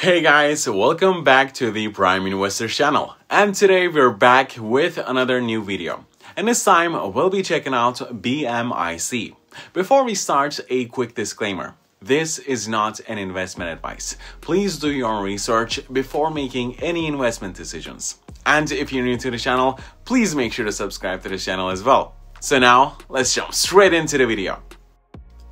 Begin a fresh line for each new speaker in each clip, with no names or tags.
Hey guys, welcome back to the Prime Investor channel. And today we're back with another new video. And this time we'll be checking out BMIC. Before we start, a quick disclaimer. This is not an investment advice. Please do your own research before making any investment decisions. And if you're new to the channel, please make sure to subscribe to the channel as well. So now, let's jump straight into the video.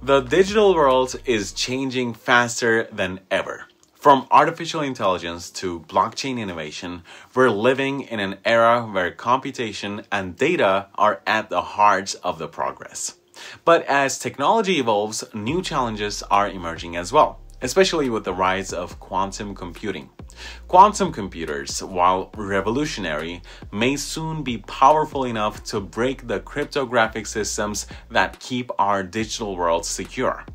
The digital world is changing faster than ever. From artificial intelligence to blockchain innovation, we're living in an era where computation and data are at the heart of the progress. But as technology evolves, new challenges are emerging as well, especially with the rise of quantum computing. Quantum computers, while revolutionary, may soon be powerful enough to break the cryptographic systems that keep our digital world secure.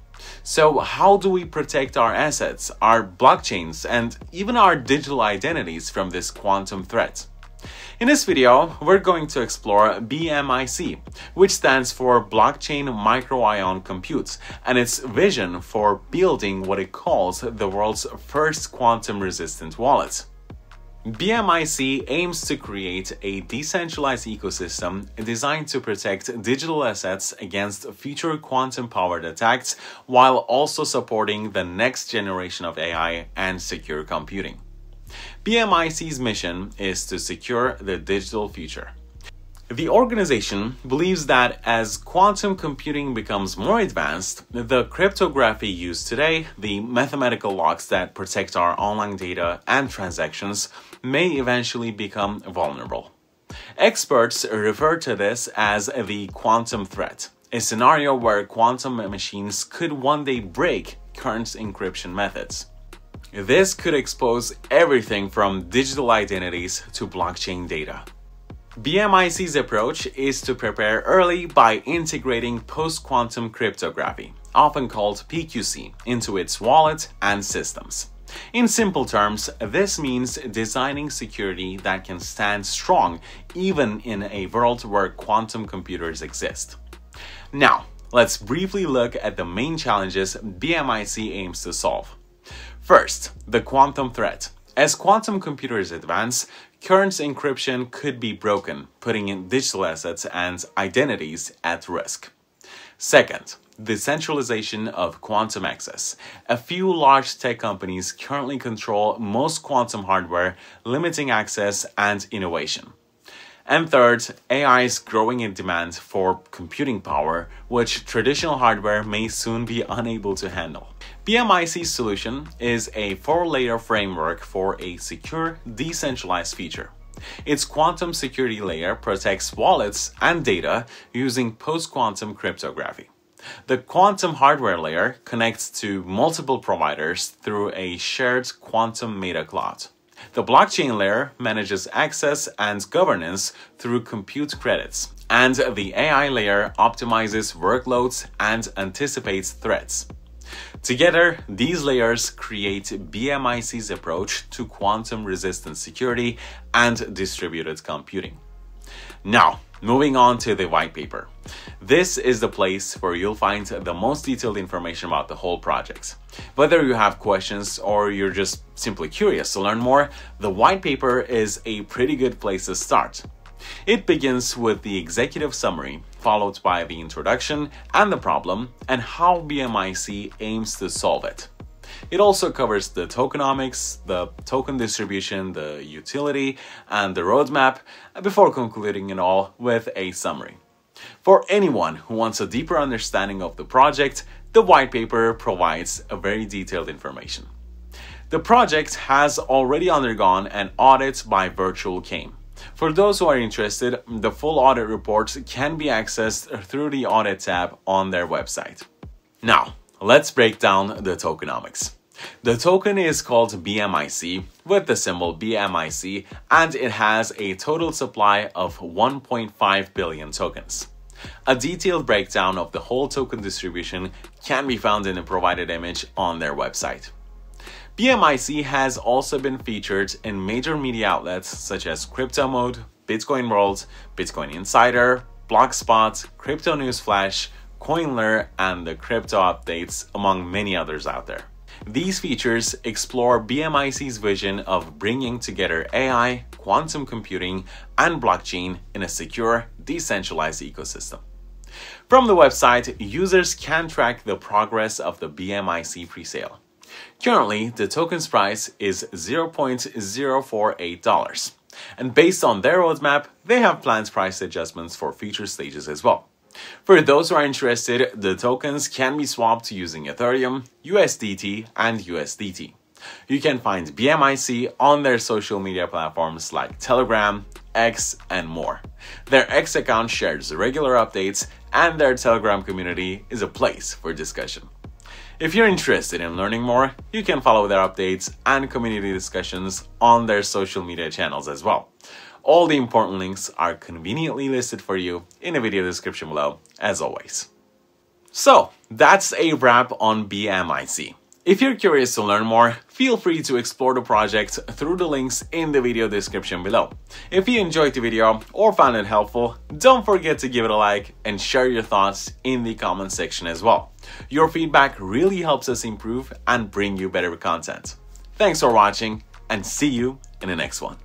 So how do we protect our assets, our blockchains, and even our digital identities from this quantum threat? In this video, we're going to explore BMIC, which stands for Blockchain Micro-Ion Compute, and its vision for building what it calls the world's first quantum-resistant wallet. BMIC aims to create a decentralized ecosystem designed to protect digital assets against future quantum powered attacks while also supporting the next generation of AI and secure computing. BMIC's mission is to secure the digital future. The organization believes that as quantum computing becomes more advanced, the cryptography used today, the mathematical locks that protect our online data and transactions, may eventually become vulnerable. Experts refer to this as the quantum threat, a scenario where quantum machines could one day break current encryption methods. This could expose everything from digital identities to blockchain data. BMIC's approach is to prepare early by integrating post-quantum cryptography, often called PQC, into its wallet and systems. In simple terms, this means designing security that can stand strong even in a world where quantum computers exist. Now, let's briefly look at the main challenges BMIC aims to solve. First, the quantum threat. As quantum computers advance, current encryption could be broken, putting in digital assets and identities at risk. Second, the centralization of quantum access. A few large tech companies currently control most quantum hardware, limiting access and innovation. And third, AI is growing in demand for computing power, which traditional hardware may soon be unable to handle. BMIC's solution is a four-layer framework for a secure, decentralized feature. Its quantum security layer protects wallets and data using post-quantum cryptography. The quantum hardware layer connects to multiple providers through a shared quantum meta. The blockchain layer manages access and governance through compute credits, and the AI layer optimizes workloads and anticipates threats. Together, these layers create BMIC's approach to quantum resistant security and distributed computing. Now, moving on to the white paper. This is the place where you'll find the most detailed information about the whole project. Whether you have questions or you're just simply curious to learn more, the white paper is a pretty good place to start. It begins with the executive summary, followed by the introduction and the problem, and how BMIC aims to solve it. It also covers the tokenomics, the token distribution, the utility, and the roadmap, before concluding it all with a summary. For anyone who wants a deeper understanding of the project, the white paper provides a very detailed information. The project has already undergone an audit by Virtual Came. For those who are interested, the full audit reports can be accessed through the audit tab on their website. Now, let's break down the tokenomics. The token is called BMIC with the symbol BMIC and it has a total supply of 1.5 billion tokens. A detailed breakdown of the whole token distribution can be found in the provided image on their website. BMIC has also been featured in major media outlets such as Crypto Mode, Bitcoin World, Bitcoin Insider, Blogspot, Crypto News Flash, Coinler, and the Crypto Updates, among many others out there. These features explore BMIC's vision of bringing together AI, quantum computing, and blockchain in a secure, decentralized ecosystem. From the website, users can track the progress of the BMIC presale. Currently, the token's price is $0.048, and based on their roadmap, they have planned price adjustments for future stages as well. For those who are interested, the tokens can be swapped using Ethereum, USDT, and USDT. You can find BMIC on their social media platforms like Telegram, X, and more. Their X account shares regular updates, and their Telegram community is a place for discussion. If you're interested in learning more, you can follow their updates and community discussions on their social media channels as well. All the important links are conveniently listed for you in the video description below, as always. So, that's a wrap on BMIC. If you're curious to learn more, feel free to explore the project through the links in the video description below. If you enjoyed the video or found it helpful, don't forget to give it a like and share your thoughts in the comment section as well. Your feedback really helps us improve and bring you better content. Thanks for watching and see you in the next one.